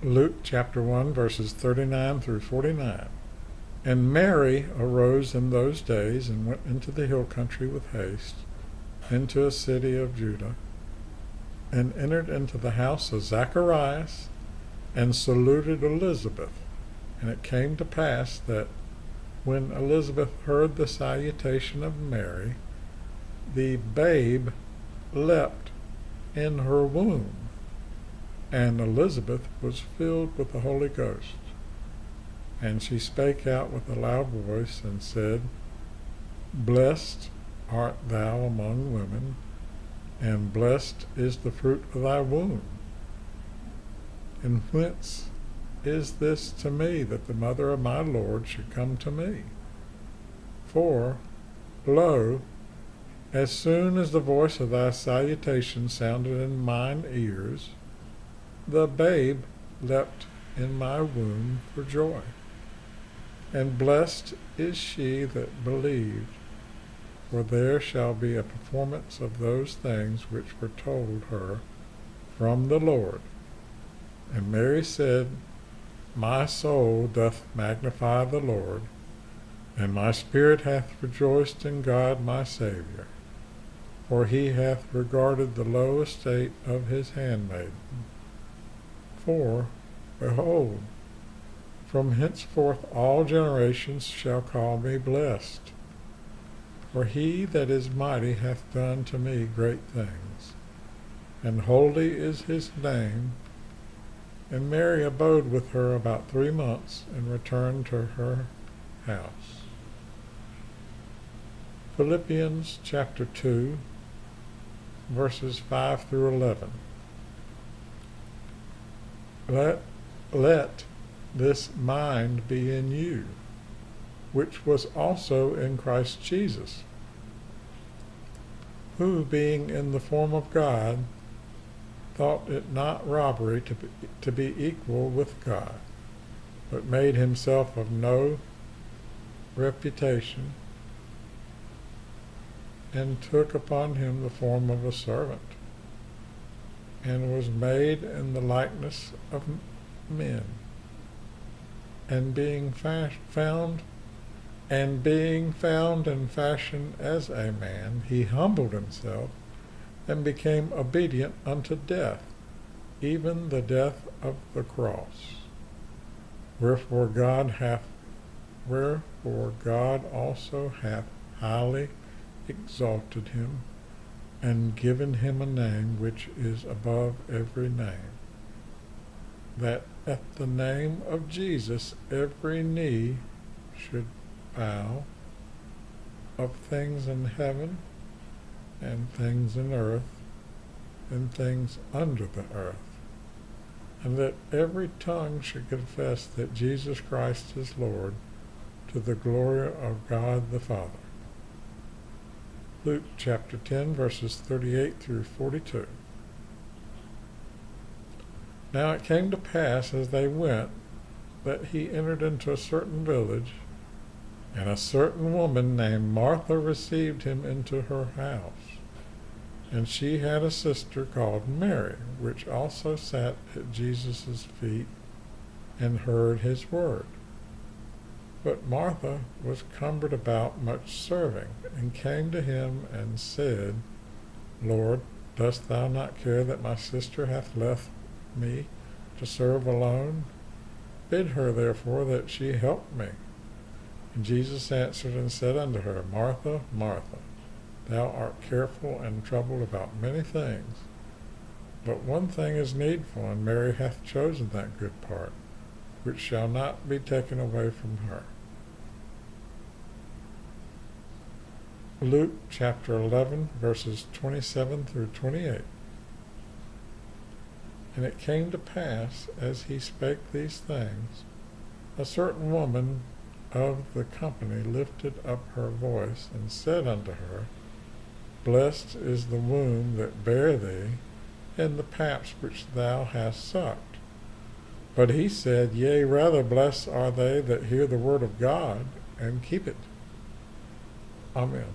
Luke chapter 1, verses 39 through 49. And Mary arose in those days and went into the hill country with haste, into a city of Judah, and entered into the house of Zacharias, and saluted Elizabeth. And it came to pass that when Elizabeth heard the salutation of Mary, the babe leapt in her womb, and Elizabeth was filled with the Holy Ghost. And she spake out with a loud voice and said, Blessed art thou among women, and blessed is the fruit of thy womb. And whence is this to me that the mother of my Lord should come to me? For, lo, as soon as the voice of thy salutation sounded in mine ears, the babe leapt in my womb for joy. And blessed is she that believed, for there shall be a performance of those things which were told her from the Lord. And Mary said, My soul doth magnify the Lord, and my spirit hath rejoiced in God my Saviour, for he hath regarded the low estate of his handmaiden. For, behold, from henceforth all generations shall call me blessed. For he that is mighty hath done to me great things, and holy is his name. And Mary abode with her about three months, and returned to her house. Philippians chapter 2, verses 5 through 11. Let, let this mind be in you, which was also in Christ Jesus, who, being in the form of God, thought it not robbery to be, to be equal with God, but made himself of no reputation, and took upon him the form of a servant and was made in the likeness of men. And being found, and being found in fashion as a man, he humbled himself and became obedient unto death, even the death of the cross. Wherefore God hath, wherefore God also hath highly exalted him and given him a name which is above every name, that at the name of Jesus every knee should bow of things in heaven and things in earth and things under the earth, and that every tongue should confess that Jesus Christ is Lord to the glory of God the Father. Luke chapter 10, verses 38 through 42. Now it came to pass as they went that he entered into a certain village, and a certain woman named Martha received him into her house. And she had a sister called Mary, which also sat at Jesus' feet and heard his word. But Martha was cumbered about much serving, and came to him and said, Lord, dost thou not care that my sister hath left me to serve alone? Bid her therefore that she help me. And Jesus answered and said unto her, Martha, Martha, thou art careful and troubled about many things, but one thing is needful, and Mary hath chosen that good part which shall not be taken away from her. Luke chapter 11, verses 27 through 28. And it came to pass, as he spake these things, a certain woman of the company lifted up her voice and said unto her, Blessed is the womb that bare thee, and the paps which thou hast sucked. But he said, Yea, rather blessed are they that hear the word of God and keep it. Amen.